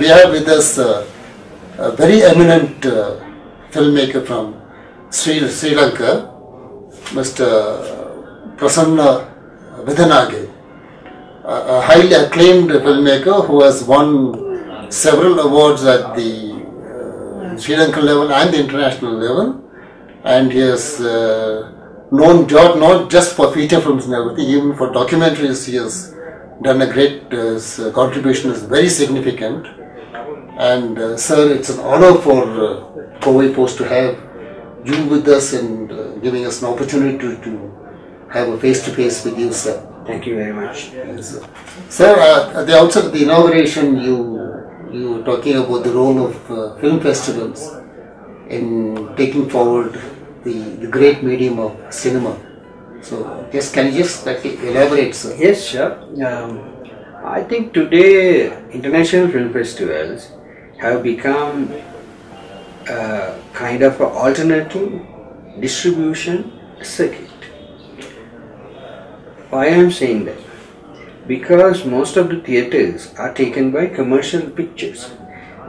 We have with us uh, a very eminent uh, filmmaker from Sri, Sri Lanka, Mr. Prasanna Vithanage, a, a highly acclaimed filmmaker who has won several awards at the uh, Sri Lankan level and the international level, and he has uh, known George not just for feature films and everything, even for documentaries. He has done a great uh, contribution is very significant. And uh, sir, it's an honor for uh, Covai Post to have you with us and uh, giving us an opportunity to, to have a face-to-face with you, sir. Thank you very much. Yes, sir. Sir, uh, at the outset of the inauguration, you you were talking about the role of uh, film festivals in taking forward the, the great medium of cinema. So, just can you just like, elaborate, sir? Yes, sure. Um, I think today international film festivals have become a kind of an alternative distribution circuit. Why I am saying that? Because most of the theatres are taken by commercial pictures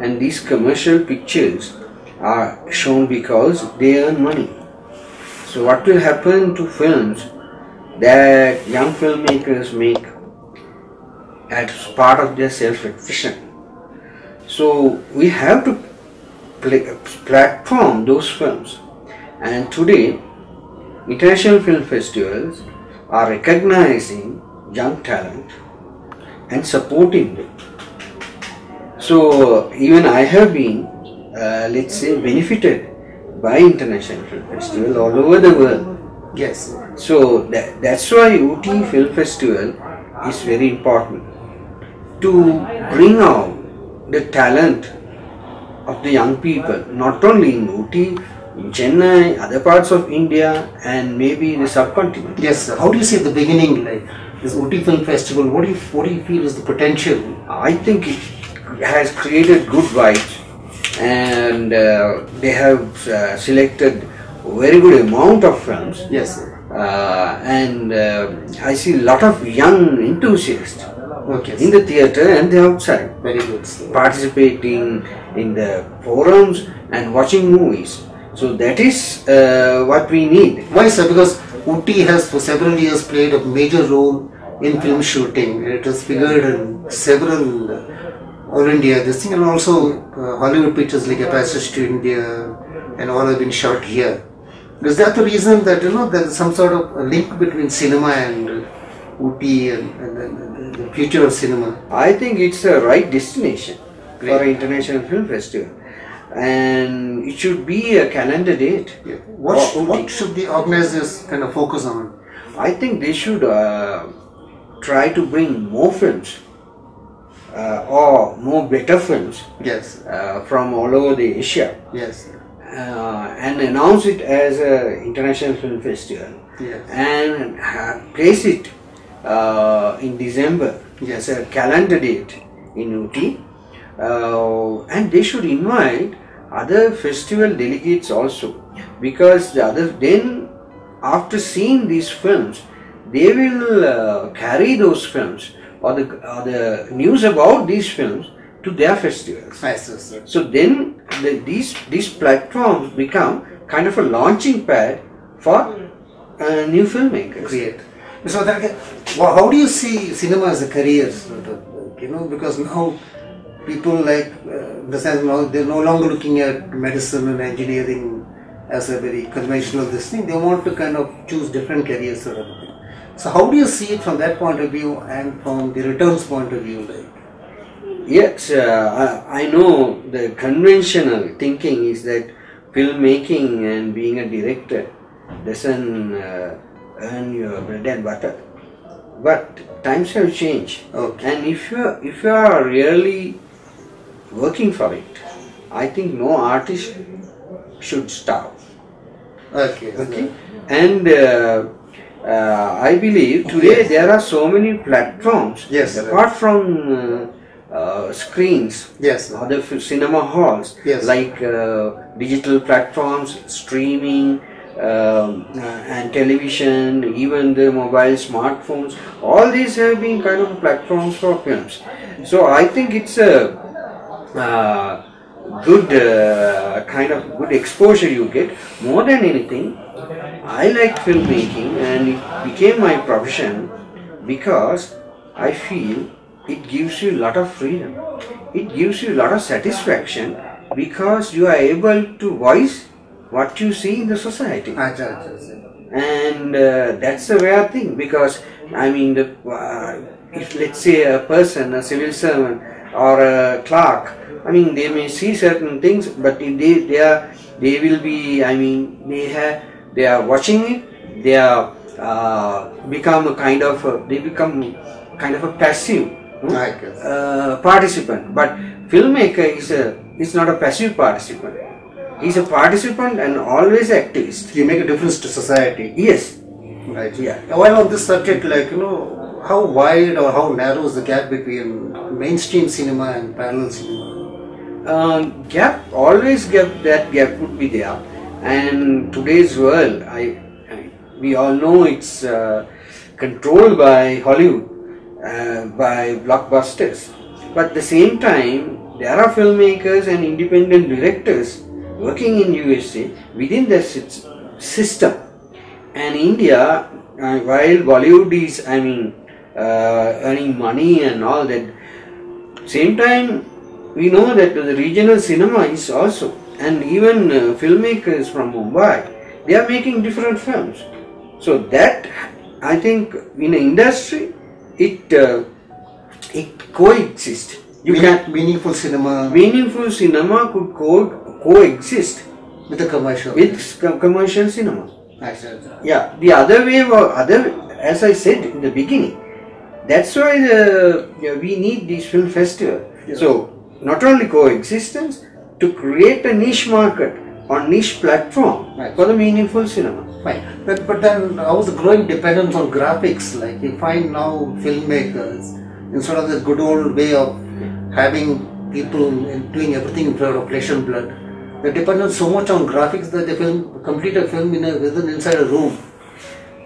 and these commercial pictures are shown because they earn money. So what will happen to films that young filmmakers make as part of their self-expression? So we have to play, platform those films and today international film festivals are recognizing young talent and supporting them. So even I have been, uh, let's say, benefited by international film festival all over the world. Yes. So that, that's why Ooty Film Festival is very important to bring out the talent of the young people, not only in Ooty, in Chennai, other parts of India, and maybe in the subcontinent. Yes, sir. How do you see the beginning, like this Ooty Film Festival? What do you what do you feel is the potential? I think it has created good vibes, and uh, they have uh, selected very good amount of films. Yes, sir. Uh, and uh, I see a lot of young enthusiasts Okay, in the theatre and the outside very good, sir. participating in the forums and watching movies. So that is uh, what we need. Why, sir? Because Ooty has for several years played a major role in film shooting. It has figured in several uh, all India this thing, and also uh, Hollywood pictures like A Passage to India, and all have been shot here. Is that the reason that you know there is some sort of a link between cinema and Ooty and, and, and the future of cinema? I think it's a right destination for an international film festival, and it should be a calendar date. Yeah. What, for sh- Ooty. what should the organizers kind of focus on? I think they should uh, try to bring more films uh, or more better films Yes, uh, from all over the Asia yes, uh, and announce it as a international film festival yes. and ha- place it uh, in December Yes. as a calendar date in Ooty. Uh, and they should invite other festival delegates also because the other then after seeing these films they will uh, carry those films or the, or the news about these films to their festivals. Yes, sir. So then the, these these platforms become kind of a launching pad for uh, new filmmakers. Great. So that, well, how do you see cinema as a career? You know, because now people like, uh, in the sense now they're no longer looking at medicine and engineering as a very conventional this thing. They want to kind of choose different careers sort of thing. So how do you see it from that point of view and from the returns point of view? Like, Yes, uh, I, I know the conventional thinking is that filmmaking and being a director doesn't uh, earn your bread and butter. But times have changed, Okay. and if you if you are really working for it, I think no artist should starve. okay. Okay, and uh, uh, I believe today Yes. there are so many platforms. Yes. Apart from uh, uh, screens, Yes. other cinema halls, Yes. like uh, digital platforms, streaming, and television, even the mobile smartphones. All these have been kind of platforms for films. So I think it's a uh, good uh, kind of good exposure you get. More than anything, I like filmmaking and it became my profession because I feel it gives you a lot of freedom. It gives you a lot of satisfaction because you are able to voice what you see in the society and uh, that's a rare thing because I mean, the, uh, if let's say a person, a civil servant or a clerk, I mean, they may see certain things, but if they they are they will be, I mean, they have they are watching it, they are uh, become a kind of a, they become kind of a passive hmm, uh, participant. But filmmaker is a is not a passive participant. He's a participant and always activist. You make a difference to society. Yes, Right. Yeah. While on this subject, like you know, how wide or how narrow is the gap between mainstream cinema and parallel cinema? um, gap always gap that gap would be there and today's world I, I we all know it's uh, controlled by hollywood uh, by blockbusters but at the same time there are filmmakers and independent directors working in usa within the system and india uh, while bollywood is i mean uh, earning money and all that same time, we know that the regional cinema is also, and even uh, filmmakers from Mumbai, they are making different films. So that I think in the industry, it uh, it coexists. You Meaning- can meaningful cinema meaningful cinema could co- coexist with the commercial. with co- commercial cinema. Yeah, the other way, wa- other as I said in the beginning, that's why the, yeah, we need these film festival. Yeah. So not only coexistence to create a niche market or niche platform Right. for the meaningful cinema. Fine. But, but then how is the growing dependence on graphics? Like you find now filmmakers, instead of this good old way of having people in- doing everything in front of flesh and blood, they're dependent so much on graphics that they film complete a film in a, within inside a room.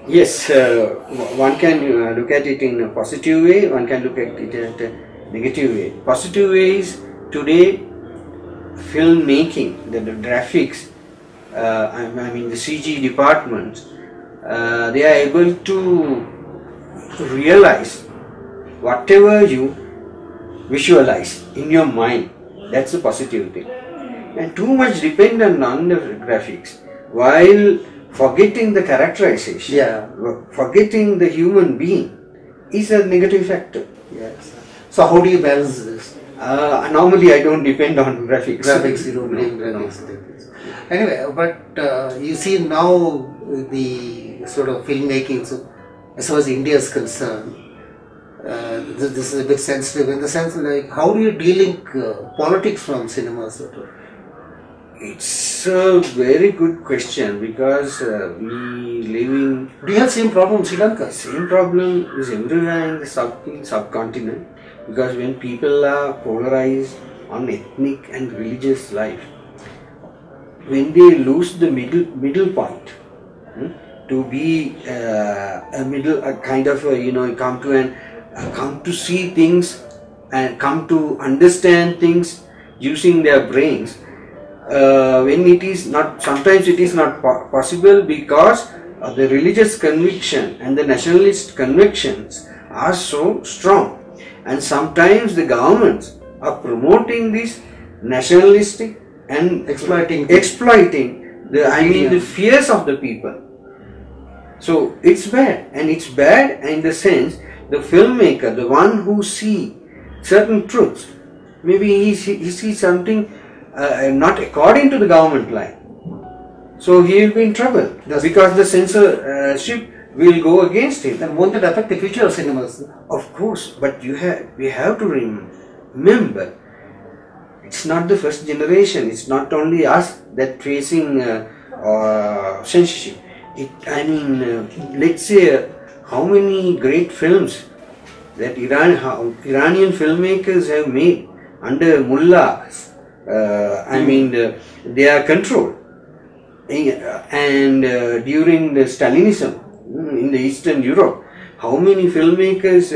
Yes, uh, one can uh, look at it in a positive way, one can look at it in a negative way. Positive way is today filmmaking, the, the graphics, uh, I, I mean the CG departments, uh, they are able to realize whatever you visualize in your mind. That's a positive thing. And too much dependent on the graphics while forgetting the characterization Yeah. forgetting the human being is a negative factor. Yes. So how do you balance this? Uh, normally, I don't depend on graphics. graphics you don't No, bring no. graphics anyway but uh, you see now the sort of filmmaking so as far as india is concerned uh, this, this is a bit sensitive in the sense like how do you de-link uh, politics from cinema sort of It's a very good question because uh, we do you have same problem in sri lanka. Same problem is everywhere in the sub in subcontinent because when people are polarized on ethnic and religious life, when they lose the middle middle point hmm, to be uh, a middle a kind of a, you know come to an uh, come to see things and come to understand things using their brains uh, when it is not sometimes it is not po- possible because the religious conviction and the nationalist convictions are so strong. And sometimes the governments are promoting this nationalistic and exploiting. exploiting the I mean the fears of the people. So it's bad, and it's bad in the sense the filmmaker, the one who see certain truths, maybe he he sees something uh, not according to the government line. So he will be in trouble Yes. because the censorship will go against him. then won't it affect the future of cinemas Of course, but you have we have to remember it's not the first generation. It's not only us that facing uh, uh, censorship. It, I mean, uh, let's say uh, how many great films that Iran, how Iranian filmmakers have made under mullahs. Uh, I mean, uh, they are controlled. Eh, and uh, during the Stalinism mm, in the Eastern Europe, how many filmmakers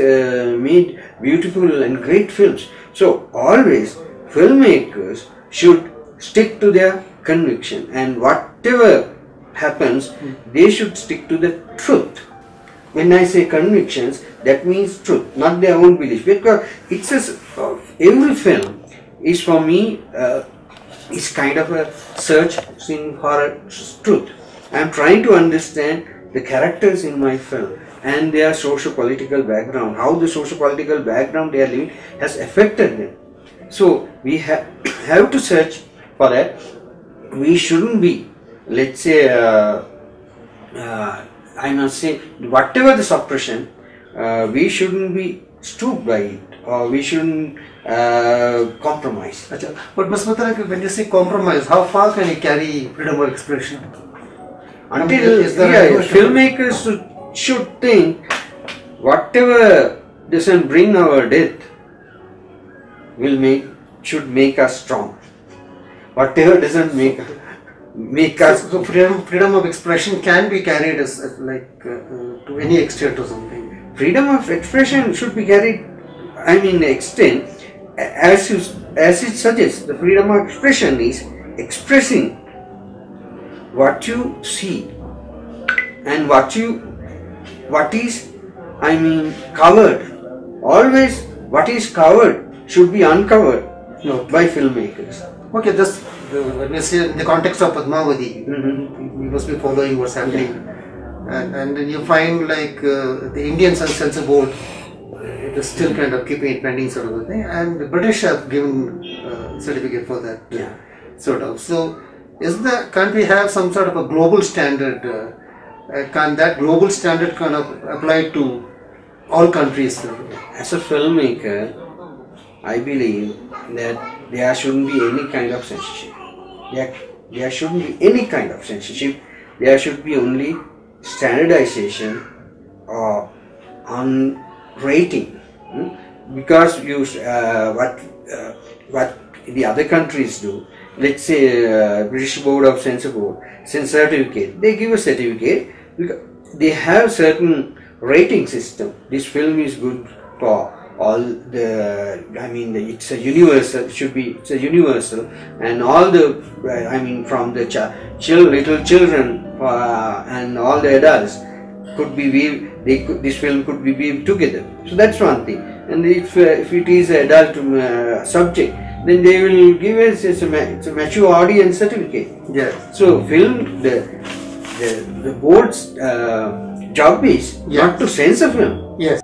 made beautiful and great films. So always filmmakers should stick to their conviction and whatever happens, they should stick to the truth. When I say convictions, that means truth, not their own belief. Because it's a, every film is for me uh, is kind of a search for truth. I'm trying to understand the characters in my film and their socio-political background, how the socio-political background they are living has affected them. So we have have to search for that. We shouldn't be, let's say, uh, uh, I must say, whatever the suppression, uh, we shouldn't be stooped by it, or we shouldn't uh, compromise. Acha. But Ms. Mithra, when you say compromise, how far can you carry freedom of expression? Until is there a yeah, filmmakers should, should think whatever doesn't bring our death will make should make us strong. Whatever doesn't make make us so freedom, freedom of expression can be carried as, as like uh, uh, to any extent or something. freedom of expression should be carried. I mean, extent as you, as it suggests. The freedom of expression is expressing what you see and what you what is I mean covered. Always, what is covered should be uncovered No. by filmmakers. Okay, just uh, when we say in the context of Padmavati, Mhm. we must be following what's happening. And, and you find like uh, the Indian cens- censor board is still kind of keeping it pending sort of a thing, and the British have given uh, certificate for that. uh, Yeah. Sort of. So, is the can't we have some sort of a global standard? Uh, uh, can that global standard kind of apply to all countries? As a filmmaker, I believe that there shouldn't be any kind of censorship. There, there shouldn't be any kind of censorship. There should be only standardization or on rating. Hmm? Because you, uh, what, uh, what the other countries do, let's say uh, British Board of Censor Board, censor certificate, they give a certificate because they have certain rating system. This film is good for all the, I mean, it's a universal, should be, it's a universal, and all the, uh, I mean, from the ch- chil- little children uh, and all the adults could be could, this film could be weaved together. So that's one thing. And if, uh, if it is an adult uh, subject, then they will give us it's a, it's a mature audience certificate. Yes. So film the the, the board's uh, job is Yeah. not to censor film. Yes.